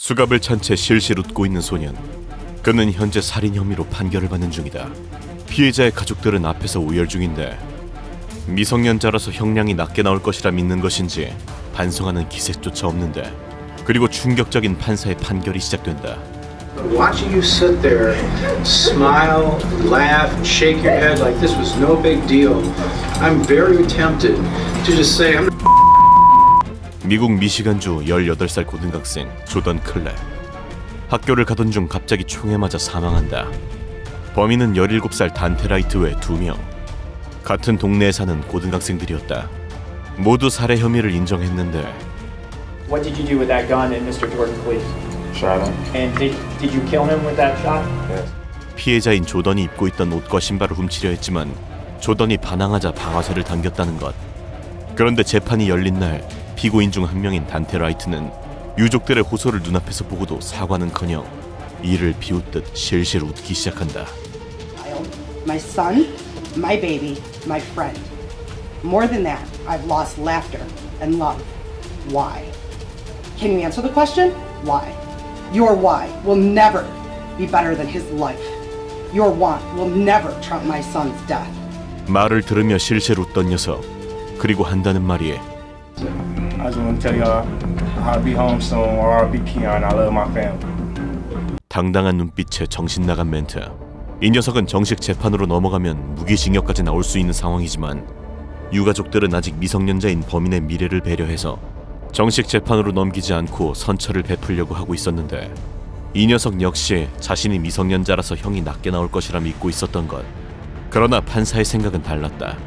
수갑을 찬 채 실실 웃고 있는 소년. 그는 현재 살인 혐의로 판결을 받는 중이다. 피해자의 가족들은 앞에서 우열 중인데 미성년자라서 형량이 낮게 나올 것이라 믿는 것인지 반성하는 기색조차 없는데 그리고 충격적인 판사의 판결이 시작된다. Watching you sit there, smile, laugh, shake your head like this was no big deal, I'm very tempted to just say, I'm 미국 미시간주 18살 고등학생 조던 클랩. 학교를 가던 중 갑자기 총에 맞아 사망한다. 범인은 17살 단테 라이트 외 2명. 같은 동네에 사는 고등학생들이었다. 모두 살해 혐의를 인정했는데 What did you do with that gun in Mr. Jordan, please? Shot him. And did, did you kill him with that shot? Yes. 피해자인 조던이 입고 있던 옷과 신발을 훔치려 했지만 조던이 반항하자 방아쇠를 당겼다는 것. 그런데 재판이 열린 날 피고인 중 한 명인 단테 라이트는 유족들의 호소를 눈앞에서 보고도 사과는커녕 이를 비웃듯 실실 웃기 시작한다. my son, my baby, my friend. More than that, I've lost laughter and love. Why? Can you answer the question? Why? Your why will never be better than his life. Your want will never trump my son's death. 말을 들으며 실실 웃던 녀석. 그리고 한다는 말이 I just want to tell y'all I'll be home soon or I'll be Keon. I love my family. 당당한 눈빛에 정신 나간 멘트. 이 녀석은 정식 재판으로 넘어가면 무기징역까지 나올 수 있는 상황이지만 유가족들은 아직 미성년자인 범인의 미래를 배려해서 정식 재판으로 넘기지 않고 선처를 베풀려고 하고 있었는데 이 녀석 역시 자신이 미성년자라서 형이 낮게 나올 것이라 믿고 있었던 것. 그러나 판사의 생각은 달랐다.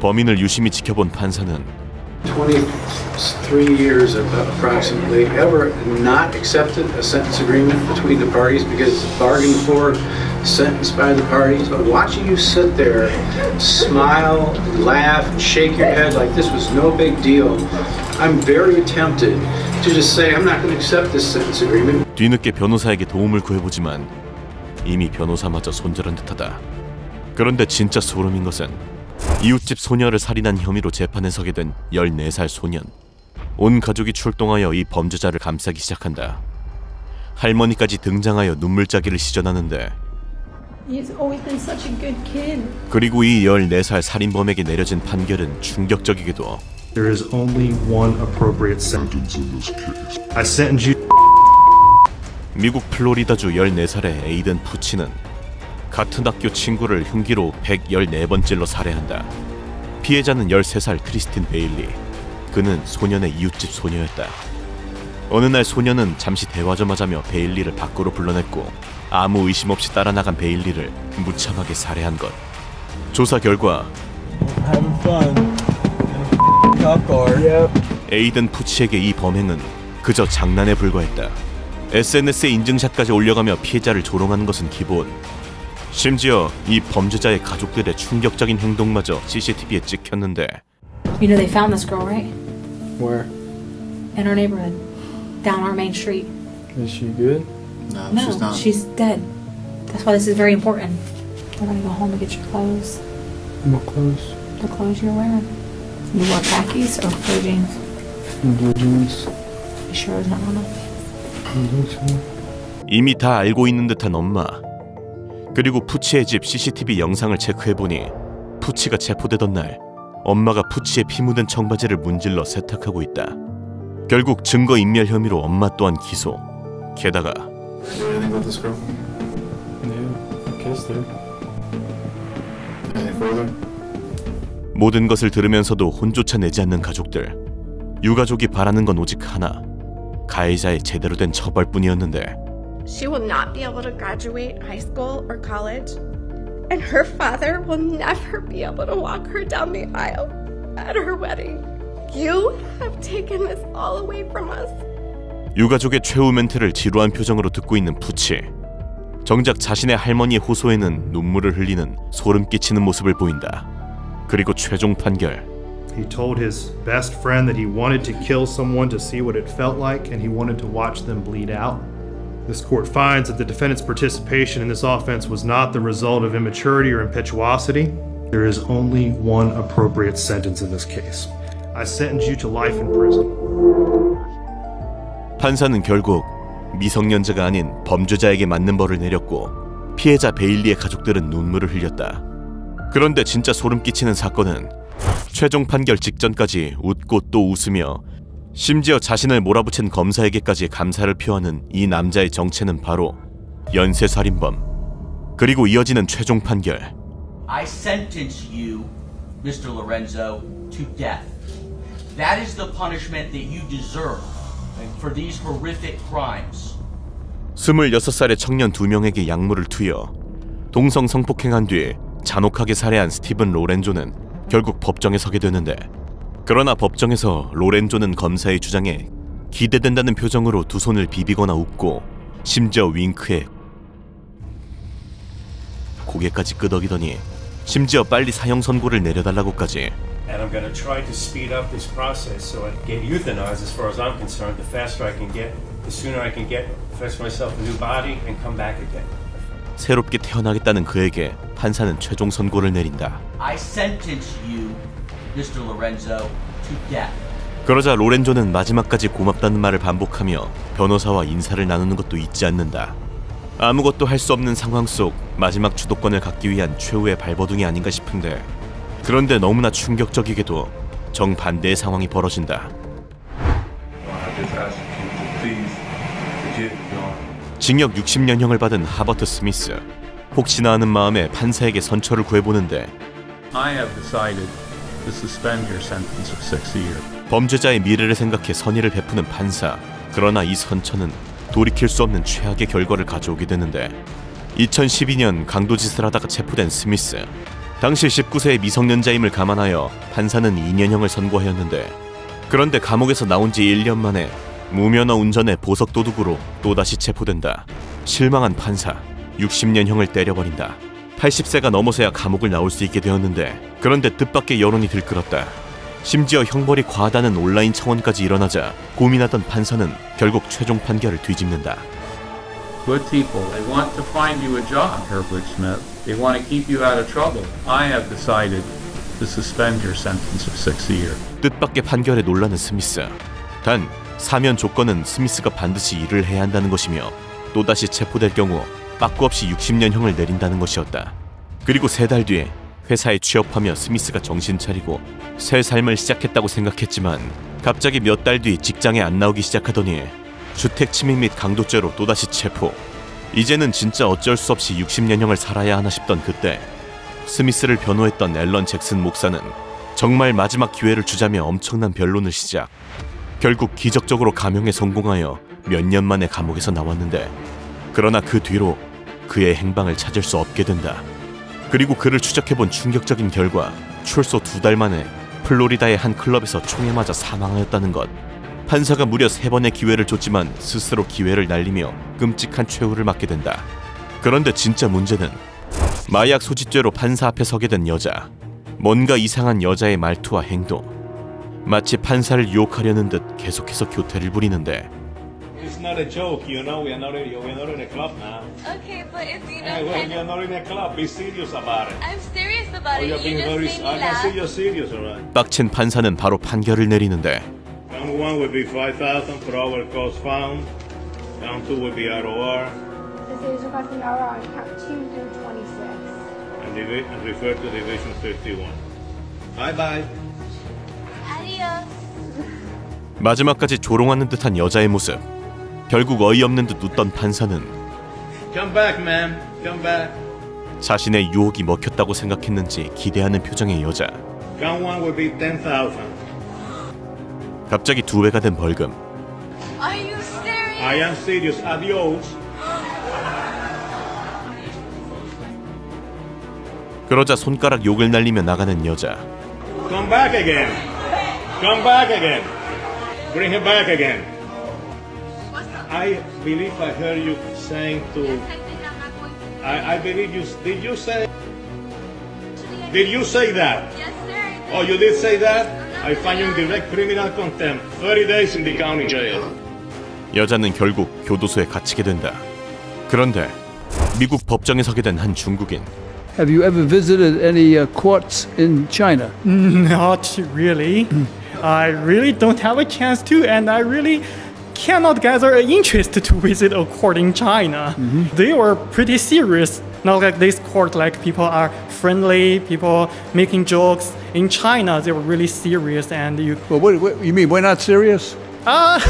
범인을 유심히 지켜본 판사는 23 years approximately ever not accepted a sentence agreement between the parties because it's bargained for sentence by the parties. But watching you sit there, smile, laugh, and shake your head like this was no big deal, I'm very tempted to just say I'm not going to accept this sentence agreement. 뒤늦게 변호사에게 도움을 구해보지만 이미 변호사마저 손절한 듯하다. 그런데 진짜 소름인 것은 이웃집 소녀를 살인한 혐의로 재판에 서게 된 14살 소년. 온 가족이 출동하여 이 범죄자를 감싸기 시작한다. 할머니까지 등장하여 눈물짜기를 시전하는데 He's always been such a good kid. 그리고 이 14살 살인범에게 내려진 판결은 충격적이게도 There is only one appropriate sentence in this case. I sentence you 미국 플로리다주 14살의 에이든 푸치는 같은 학교 친구를 흉기로 114번 찔러 살해한다. 피해자는 13살 크리스틴 베일리. 그는 소년의 이웃집 소녀였다. 어느 날 소년은 잠시 대화 좀 하자며 베일리를 밖으로 불러냈고 아무 의심 없이 따라 나간 베일리를 무참하게 살해한 것. 조사 결과. 에이든 푸치에게 이 범행은 그저 장난에 불과했다. SNS에 인증샷까지 올려가며 피해자를 조롱하는 것은 기본. 심지어 이 범죄자의 가족들의 충격적인 행동마저 CCTV에 찍혔는데 You know they found this girl, right? Where? In our neighborhood. Down our main street. Is she good? No, No, she's not. she's dead. That's why this is very important. We're gonna go home and get your clothes. What clothes? The clothes you're wearing. You wore khakis or blue jeans? Blue jeans. You sure it's not one of them? 이미 다 알고 있는 듯한 엄마. 그리고 푸치의 집 CCTV 영상을 체크해보니 푸치가 체포되던 날 엄마가 푸치의 피 묻은 청바지를 문질러 세탁하고 있다. 결국 증거 인멸 혐의로 엄마 또한 기소. 게다가? 모든 것을 들으면서도 혼조차 내지 않는 가족들. 유가족이 바라는 건 오직 하나. 가해자의 제대로 된 처벌뿐이었는데 She will not be able to graduate high school or college, and her father will never be able to walk her down the aisle at her wedding. You have taken this all away from us. 유가족의 최후 멘트를 지루한 표정으로 듣고 있는 푸치. 정작 자신의 할머니의 호소에는 눈물을 흘리는 소름 끼치는 모습을 보인다. 그리고 최종 판결. He told his best friend that he wanted to kill someone to see what it felt like and he wanted to watch them bleed out. This court finds that the defendant's participation in this offense was not the result of immaturity or impetuosity. There is only one appropriate sentence in this case. I sentence you to life in prison. 판사는 결국 미성년자가 아닌 범죄자에게 맞는 벌을 내렸고 피해자 베일리의 가족들은 눈물을 흘렸다. 그런데 진짜 소름 끼치는 사건은 최종 판결 직전까지 웃고 또 웃으며 심지어 자신을 몰아붙인 검사에게까지 감사를 표하는 이 남자의 정체는 바로 연쇄살인범. 그리고 이어지는 최종 판결. I sentence you, Mr. Lorenzo, to death. That is the punishment that you deserve for these horrific crimes. 26살의 청년 두 명에게 약물을 투여 동성 성폭행한 뒤 잔혹하게 살해한 스티븐 로렌조는 결국 법정에 서게 되는데 그러나 법정에서 로렌조는 검사의 주장에 기대된다는 표정으로 두 손을 비비거나 웃고 심지어 윙크에 고개까지 끄덕이더니 심지어 빨리 사형 선고를 내려달라고까지 And I'm going to try to speed up this process so I get euthanized as far as I'm concerned. The faster I can get, the sooner I can get, fetch myself a new body and come back again. 새롭게 태어나겠다는 그에게 판사는 최종 선고를 내린다. I sentence you, Mr. Lorenzo, to death. 그러자 로렌조는 마지막까지 고맙다는 말을 반복하며 변호사와 인사를 나누는 것도 잊지 않는다. 아무것도 할 수 없는 상황 속 마지막 주도권을 갖기 위한 최후의 발버둥이 아닌가 싶은데 그런데 너무나 충격적이게도 정반대의 상황이 벌어진다. 징역 60년형을 받은 하버트 스미스. 혹시나 하는 마음에 판사에게 선처를 구해보는데 I have decided 범죄자의 미래를 생각해 선의를 베푸는 판사. 그러나 이 선처는 돌이킬 수 없는 최악의 결과를 가져오게 되는데 2012년 강도짓을 하다가 체포된 스미스. 당시 19세의 미성년자임을 감안하여 판사는 2년형을 선고하였는데 그런데 감옥에서 나온 지 1년 만에 무면허 운전의 보석 도둑으로 또다시 체포된다. 실망한 판사 60년형을 때려버린다. 80세가 넘어서야 감옥을 나올 수 있게 되었는데 그런데 뜻밖의 여론이 들끓었다. 심지어 형벌이 과하다는 온라인 청원까지 일어나자 고민하던 판사는 결국 최종 판결을 뒤집는다. Good people, they want to find you a job, Herbert Smith. They want to keep you out of trouble. I have decided to suspend your sentence of six years. 뜻밖의 판결에 놀라는 스미스. 단 사면 조건은 스미스가 반드시 일을 해야 한다는 것이며 또다시 체포될 경우 빠꾸 없이 60년형을 내린다는 것이었다. 그리고 세 달 뒤에 회사에 취업하며 스미스가 정신 차리고 새 삶을 시작했다고 생각했지만 갑자기 몇 달 뒤 직장에 안 나오기 시작하더니 주택 침입 및 강도죄로 또다시 체포. 이제는 진짜 어쩔 수 없이 60년형을 살아야 하나 싶던 그때 스미스를 변호했던 앨런 잭슨 목사는 정말 마지막 기회를 주자며 엄청난 변론을 시작. 결국 기적적으로 감형에 성공하여 몇 년 만에 감옥에서 나왔는데 그러나 그 뒤로 그의 행방을 찾을 수 없게 된다. 그리고 그를 추적해본 충격적인 결과 출소 두 달 만에 플로리다의 한 클럽에서 총에 맞아 사망하였다는 것. 판사가 무려 세 번의 기회를 줬지만 스스로 기회를 날리며 끔찍한 최후를 맞게 된다. 그런데 진짜 문제는 마약 소지죄로 판사 앞에 서게 된 여자. 뭔가 이상한 여자의 말투와 행동. 마치 판사를 유혹하려는 듯 계속해서 교태를 부리는데 not a joke, you know. We're not, in, we're not in a club now. Okay, but if you Hey, know, well, can- you're not in a club. Be serious about it. I'm serious about Oh, it. you're You being just very. I can see you're serious, alright. 빡친 판사는 바로 판결을 내리는데 Count one would be 5,000 per hour cost found. Count two would be ROR. This is requesting our on count 2 through 26. And, divi- and refer to Division 51. Bye bye. Adios. 마지막까지 조롱하는 듯한 여자의 모습. 결국 어이없는 듯 웃던 판사는 Come back, ma'am. Come back. 자신의 유혹이 먹혔다고 생각했는지 기대하는 표정의 여자. Count one would be 10,000. 갑자기 두 배가 된 벌금. Are you serious? I am serious. Adios. 그러자 손가락 욕을 날리며 나가는 여자. Come back again. Come back again. Bring him back again. I believe I heard you saying to. I, I believe you. Did you say? Did you say that? Yes, sir. Oh, you did say that? I find you in direct criminal contempt. 30 days in the county jail. 여자는 결국 교도소에 갇히게 된다. 그런데 미국 법정에 서게 된 한 중국인. Have you ever visited any uh, courts in China? Not really. I really don't have a chance to, and I really cannot gather an interest to visit a court in China. They were pretty serious. Not like this court, like people are friendly, people making jokes. In China, they were really serious, and you. Well, what, what you mean? We're not serious? Ah.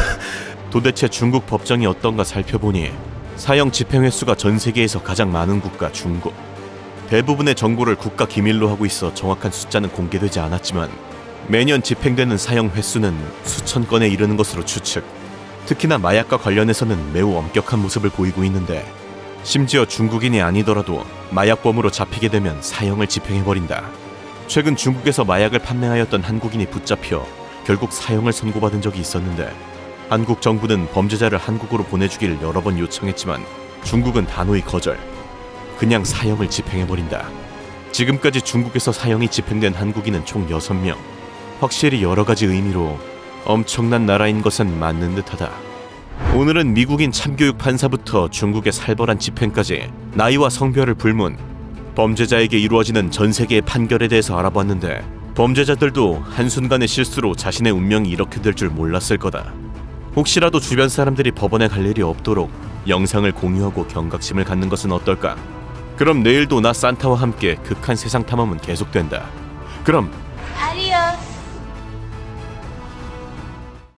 도대체 중국 법정이 어떤가 살펴보니 사형 집행 횟수가 전 세계에서 가장 많은 국가 중국. 대부분의 정보를 국가 기밀로 하고 있어 정확한 숫자는 공개되지 않았지만 매년 집행되는 사형 횟수는 수천 건에 이르는 것으로 추측. 특히나 마약과 관련해서는 매우 엄격한 모습을 보이고 있는데 심지어 중국인이 아니더라도 마약범으로 잡히게 되면 사형을 집행해버린다. 최근 중국에서 마약을 판매하였던 한국인이 붙잡혀 결국 사형을 선고받은 적이 있었는데 한국 정부는 범죄자를 한국으로 보내주기를 여러 번 요청했지만 중국은 단호히 거절. 그냥 사형을 집행해버린다. 지금까지 중국에서 사형이 집행된 한국인은 총 6명. 확실히 여러 가지 의미로 엄청난 나라인 것은 맞는 듯하다. 오늘은 미국인 참교육 판사부터 중국의 살벌한 집행까지 나이와 성별을 불문, 범죄자에게 이루어지는 전 세계의 판결에 대해서 알아봤는데 범죄자들도 한순간의 실수로 자신의 운명이 이렇게 될 줄 몰랐을 거다. 혹시라도 주변 사람들이 법원에 갈 일이 없도록 영상을 공유하고 경각심을 갖는 것은 어떨까? 그럼 내일도 나 산타와 함께 극한 세상 탐험은 계속된다. 그럼